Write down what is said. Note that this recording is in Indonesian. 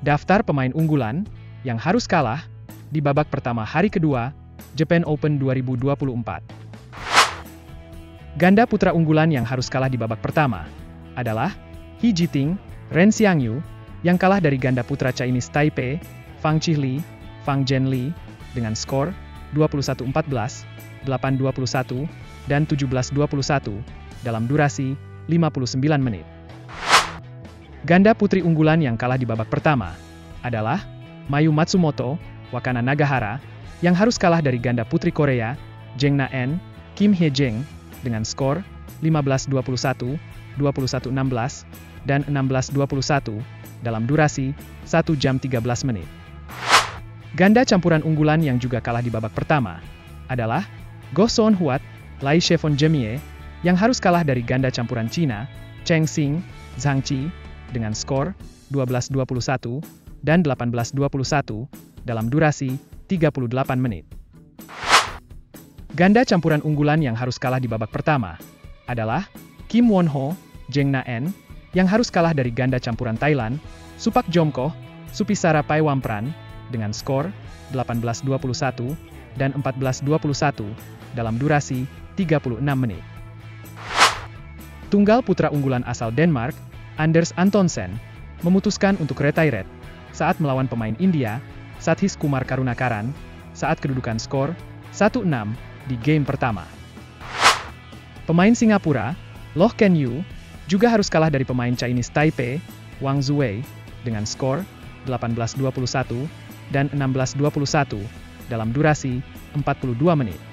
Daftar pemain unggulan yang harus kalah di babak pertama hari kedua Japan Open 2024. Ganda putra unggulan yang harus kalah di babak pertama adalah He Jiting, Ren Xiangyu, yang kalah dari ganda putra Chinese Taipei, Fang Chihli, Fang Zhenli, dengan skor 21-14, 8-21, dan 17-21, dalam durasi 59 menit. Ganda putri unggulan yang kalah di babak pertama adalah Mayu Matsumoto, Wakana Nagahara, yang harus kalah dari ganda putri Korea, Jeng Na-en, Kim Hye-jeng, dengan skor 15-21, 21-16, dan 16-21, dalam durasi 1 jam 13 menit. Ganda campuran unggulan yang juga kalah di babak pertama adalah Go Son Huat, Lai Shevon Jemie, yang harus kalah dari ganda campuran Cina, Cheng Xing, Zhang Qi, dengan skor 12-21 dan 18-21 dalam durasi 38 menit. Ganda campuran unggulan yang harus kalah di babak pertama adalah Kim Won Ho, Jeng Na-en, yang harus kalah dari ganda campuran Thailand, Supak Jomkoh, Supisara Paiwampran, dengan skor 18-21 dan 14-21 dalam durasi 36 menit. Tunggal putra unggulan asal Denmark, Anders Antonsen, memutuskan untuk retire saat melawan pemain India, Sathis Kumar Karunakaran, saat kedudukan skor 1-6 di game pertama. Pemain Singapura, Loh Ken Yu, juga harus kalah dari pemain Chinese Taipei, Wang Zuwei, dengan skor 18-21 dan 16-21 dalam durasi 42 menit.